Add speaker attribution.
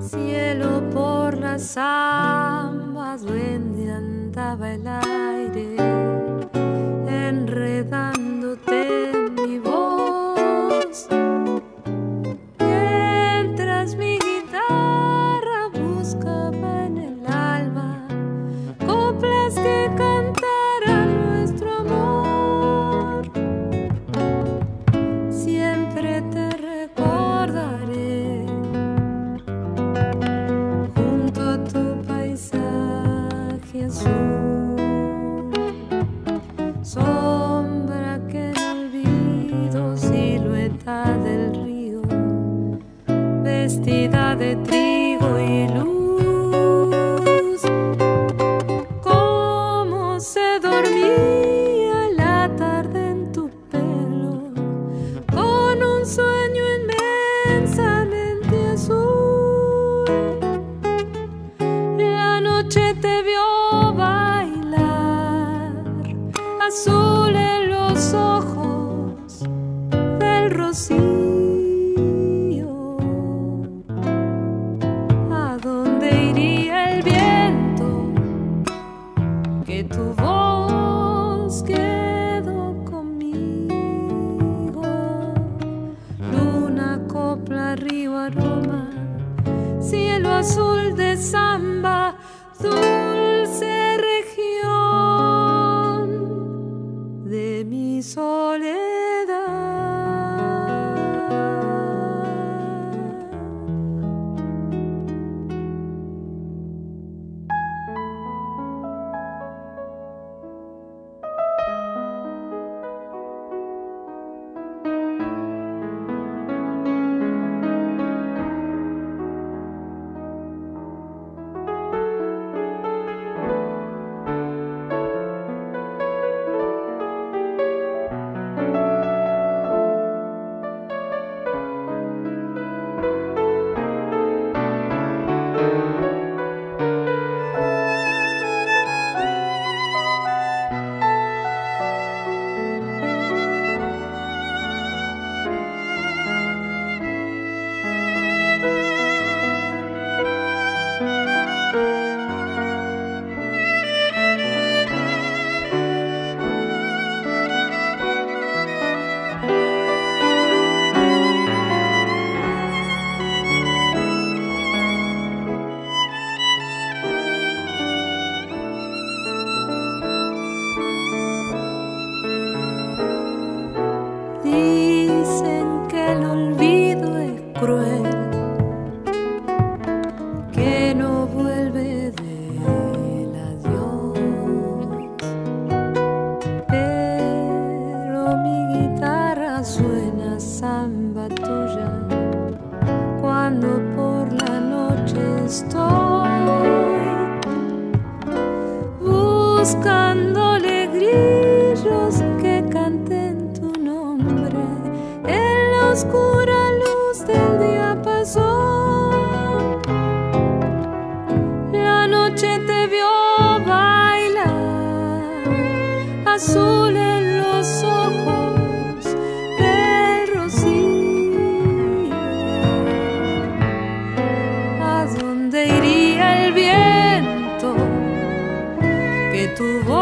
Speaker 1: cielo por las ambas, duende andaba el aire. Resul estoy buscándole grillos que canten tu nombre en la oscuridad. tu voz.